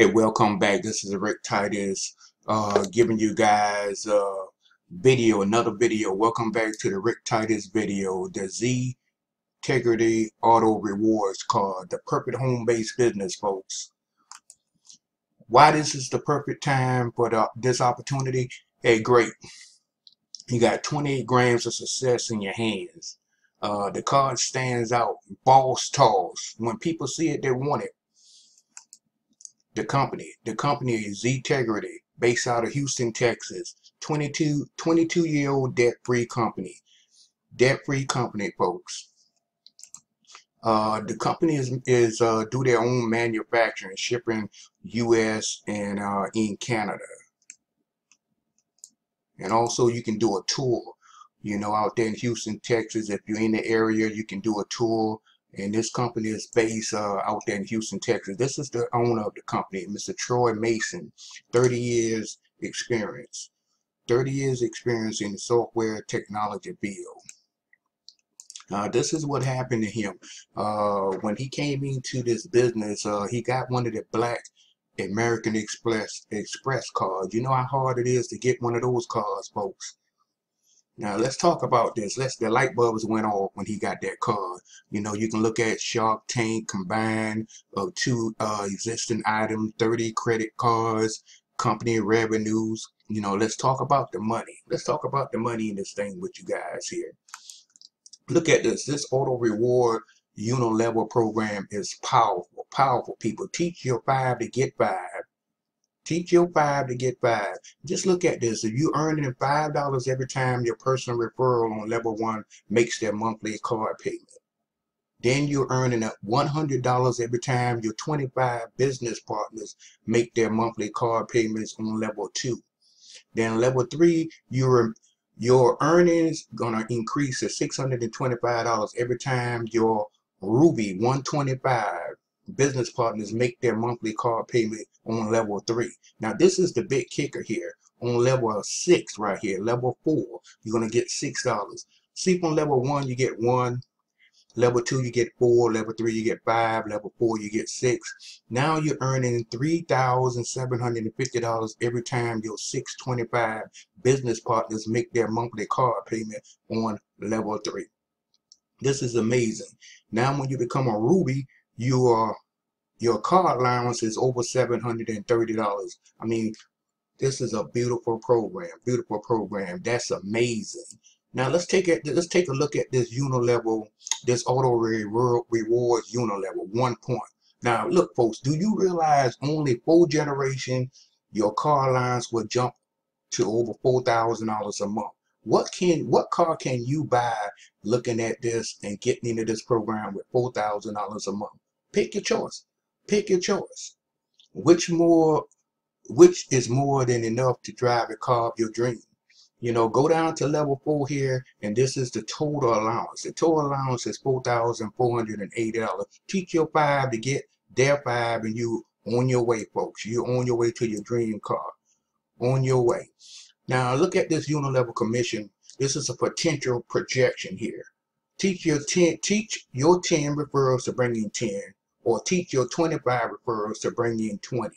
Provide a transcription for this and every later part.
Hey, welcome back. This is Rick Titus, uh, giving you guys a video, another video. Welcome back to the Rick Titus video, the Z Integrity Auto Rewards card, the perfect home-based business, folks. Why this is the perfect time for the, this opportunity? Hey, great. You got 28 grams of success in your hands. Uh, the card stands out, balls toss. When people see it, they want it the company. The company is Ztegrity, based out of Houston, Texas. 22, 22 year old debt free company. Debt free company, folks. Uh, the company is is uh, do their own manufacturing, shipping U.S. and uh, in Canada, and also you can do a tour. You know, out there in Houston, Texas, if you're in the area, you can do a tour and this company is based uh, out there in Houston, Texas. This is the owner of the company, Mr. Troy Mason, 30 years experience. 30 years experience in the software technology field. Uh, this is what happened to him. Uh, when he came into this business, uh, he got one of the black American Express Express cards. You know how hard it is to get one of those cards, folks. Now let's talk about this. Let's the light bulbs went off when he got that card. You know, you can look at Shark Tank combined of two uh, existing items, 30 credit cards, company revenues. You know, let's talk about the money. Let's talk about the money in this thing with you guys here. Look at this. This auto reward unilevel program is powerful. Powerful people. Teach your five to get five. Teach your five to get five. Just look at this. If you earning five dollars every time your personal referral on level one makes their monthly card payment. Then you're earning at $100 every time your 25 business partners make their monthly card payments on level two. Then level three, your your earnings gonna increase to $625 every time your Ruby 125 business partners make their monthly card payment on level three. Now this is the big kicker here. On level six right here, level four, you're gonna get six dollars. Sleep on level one, you get one. Level two, you get four. Level three, you get five. Level four, you get six. Now you're earning three thousand seven hundred and fifty dollars every time your six twenty-five business partners make their monthly card payment on level three. This is amazing. Now, when you become a Ruby, you are your car allowance is over $730. I mean, this is a beautiful program, beautiful program. That's amazing. Now let's take it. Let's take a look at this unilevel, this auto reward rewards unilevel one point. Now look, folks, do you realize only four generation your car allowance will jump to over four thousand dollars a month? What can what car can you buy looking at this and getting into this program with four thousand dollars a month? Pick your choice. Pick your choice. Which more, which is more than enough to drive the car of your dream? You know, go down to level four here, and this is the total allowance. The total allowance is four thousand four hundred and eighty dollars. Teach your five to get their five, and you on your way, folks. You're on your way to your dream car. On your way. Now look at this unilevel commission. This is a potential projection here. Teach your 10, teach your 10 referrals to bring in 10 or teach your 25 referrals to bring in 20.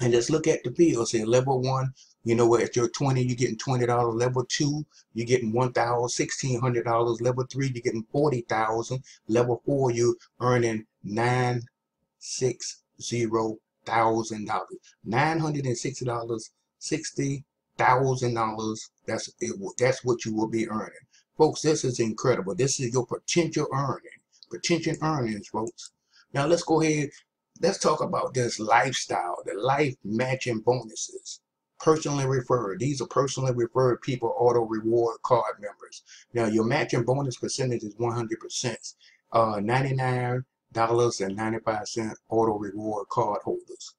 And just look at the bills here. Level one, you know what, at your 20, you're getting $20. Level two, you're getting $1,000, $1,600. Level three, you're getting 40000 Level four, you're earning nine six zero thousand dollars. Nine hundred and sixty dollars, sixty thousand dollars. That's it. That's what you will be earning, folks. This is incredible. This is your potential earning, potential earnings, folks. Now let's go ahead. Let's talk about this lifestyle, the life matching bonuses. Personally referred. These are personally referred people, auto reward card members. Now your matching bonus percentage is 100%. Uh, $99.95 auto reward card holders.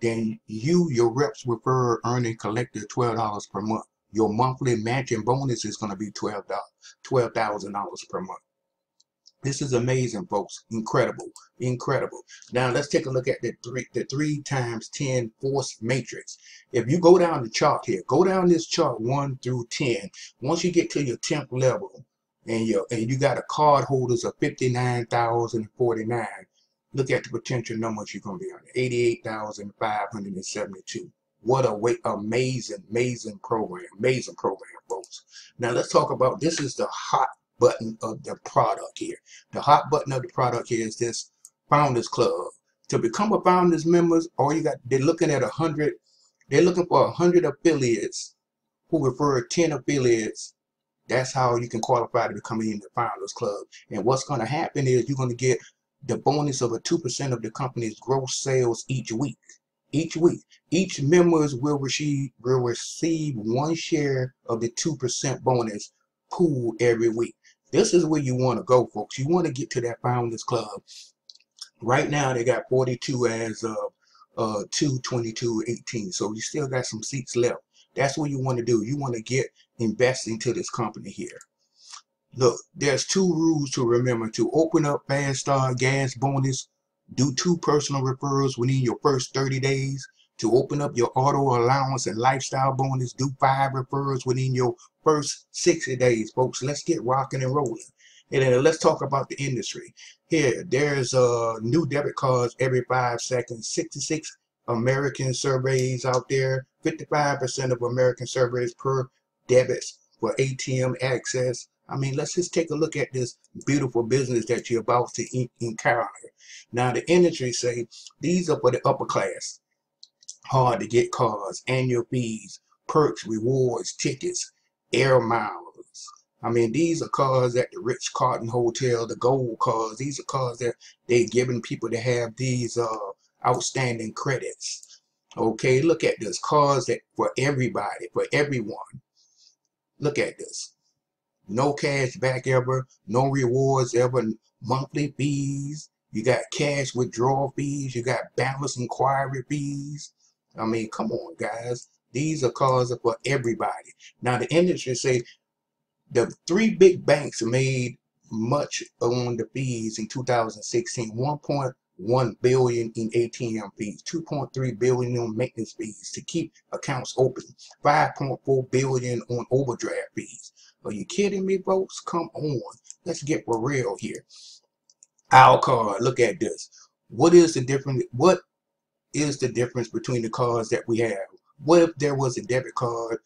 Then you, your reps refer earning collected $12 per month. Your monthly matching bonus is going to be $12, $12,000 per month. This is amazing, folks. Incredible. Incredible. Now let's take a look at the three the three times ten force matrix. If you go down the chart here, go down this chart one through ten. Once you get to your tenth level, and you and you got a card holders of fifty nine thousand forty nine. Look at the potential numbers you're going to be on. 88,572. What a way, amazing, amazing program. Amazing program, folks. Now let's talk about, this is the hot button of the product here. The hot button of the product here is this Founders Club. To become a Founders members, all you got, they're looking at a hundred, they're looking for a hundred affiliates who refer 10 affiliates that's how you can qualify to become in the Founders Club. And what's going to happen is you're going to get the bonus of a 2% of the company's gross sales each week. Each week. Each members will receive will receive one share of the 2% bonus pool every week. This is where you want to go, folks. You want to get to that Founders Club. Right now, they got 42 as of uh, 222 18. So you still got some seats left. That's what you want to do. You want to get investing to this company here. Look, there's two rules to remember. To open up Fast Start Gas Bonus, do two personal referrals within your first 30 days. To open up your auto allowance and lifestyle bonus, do five referrals within your first 60 days, folks. Let's get rocking and rolling. And then let's talk about the industry. Here, there's uh, new debit cards every five seconds. 66 American surveys out there. 55% of American surveys per debits for ATM access. I mean, let's just take a look at this beautiful business that you're about to encounter. Now, the industry say these are for the upper class. Hard to get cars, annual fees, perks, rewards, tickets, air miles. I mean, these are cars at the Ritz Carlton Hotel, the gold cars. These are cars that they're giving people to have these uh, outstanding credits. Okay, look at this. Cars that for everybody, for everyone. Look at this. No cash back ever, no rewards ever, monthly fees. You got cash withdrawal fees. You got balance inquiry fees. I mean, come on, guys. These are cars for everybody. Now, the industry say the three big banks made much on the fees in 2016. 1. 1 billion in ATM fees, 2.3 billion on maintenance fees to keep accounts open, 5.4 billion on overdraft fees. Are you kidding me, folks? Come on. Let's get for real here. Our card, look at this. What is the difference? What is the difference between the cards that we have? What if there was a debit card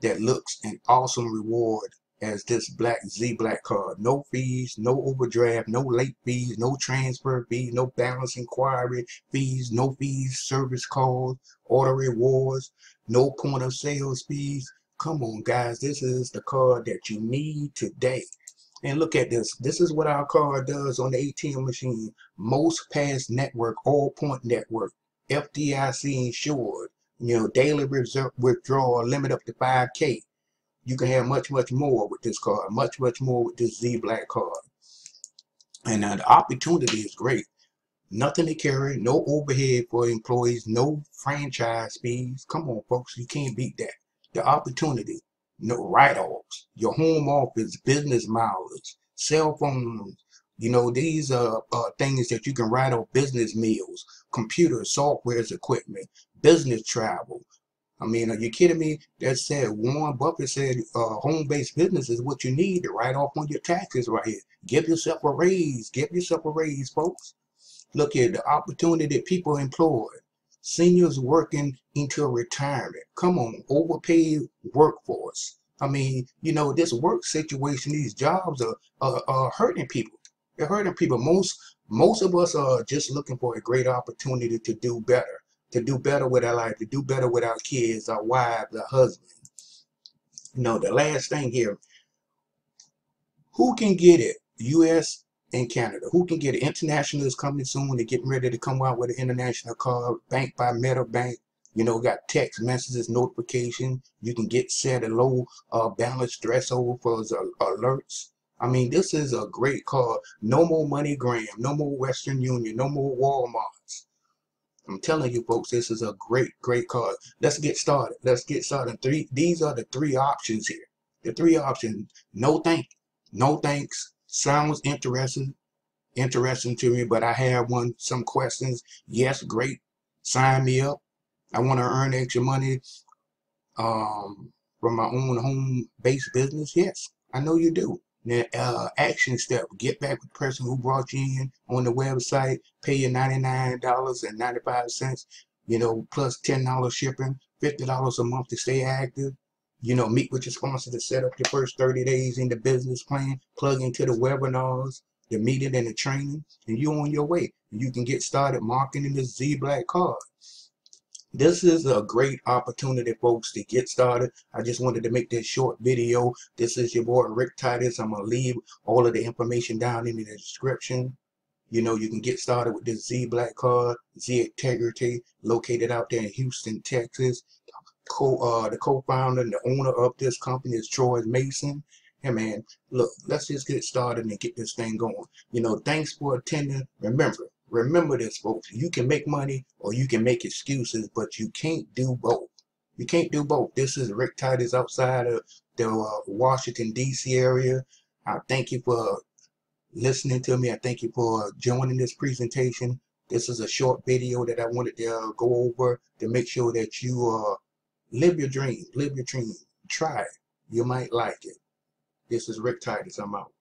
that looks an awesome reward as this black Z Black card. No fees, no overdraft, no late fees, no transfer fees, no balance inquiry fees, no fees, service calls, order rewards, no point of sales fees. Come on, guys, this is the card that you need today. And look at this. This is what our card does on the ATM machine. Most pass network, Allpoint network, FDIC insured. You know, daily reserve, withdrawal limit up to 5K you can have much, much more with this card, much, much more with this Z Black card. And uh, the opportunity is great. Nothing to carry, no overhead for employees, no franchise fees. Come on, folks, you can't beat that. The opportunity, no write-offs, your home office, business mileage, cell phones. You know, these are uh, things that you can write off business meals, computers, softwares, equipment, business travel, I mean, are you kidding me? That said, Warren Buffett said uh, home-based business is what you need to write off on your taxes right here. Give yourself a raise. Give yourself a raise, folks. Look at the opportunity that people employed. Seniors working into retirement. Come on, overpaid workforce. I mean, you know, this work situation, these jobs are, are, are hurting people. They're hurting people. Most most of us are just looking for a great opportunity to do better to do better with our life, to do better with our kids, our wives, our husbands. You know, the last thing here, who can get it? U.S. and Canada. Who can get it? International is coming soon. They're getting ready to come out with an international card, bank by MetaBank. You know, got text messages, notification. You can get set a low uh, balance threshold for alerts. I mean, this is a great card. No more MoneyGram, no more Western Union, no more Walmarts. I'm telling you folks, this is a great, great card. Let's get started. Let's get started. Three, these are the three options here. The three options. No thank, no thanks. Sounds interesting, interesting to me, but I have one, some questions. Yes, great. Sign me up. I want to earn extra money um, from my own home-based business. Yes, I know you do. Now, uh, action step, get back with the person who brought you in on the website, pay you $99.95, you know, plus $10 shipping, $50 a month to stay active. You know, meet with your sponsor to set up your first 30 days in the business plan, plug into the webinars, the meeting and the training, and you're on your way. You can get started marketing the Z Black card. This is a great opportunity, folks, to get started. I just wanted to make this short video. This is your boy, Rick Titus. I'm to leave all of the information down in the description. You know, you can get started with this Z Black card, Ztegrity, located out there in Houston, Texas. Co uh, the co-founder and the owner of this company is Troy Mason. Hey man, look, let's just get started and get this thing going. You know, thanks for attending. Remember, Remember this, folks. You can make money or you can make excuses, but you can't do both. You can't do both. This is Rick Titus outside of the uh, Washington, D.C. area. I thank you for listening to me. I thank you for joining this presentation. This is a short video that I wanted to uh, go over to make sure that you uh, live your dream. Live your dream. Try it. You might like it. This is Rick Titus. I'm out.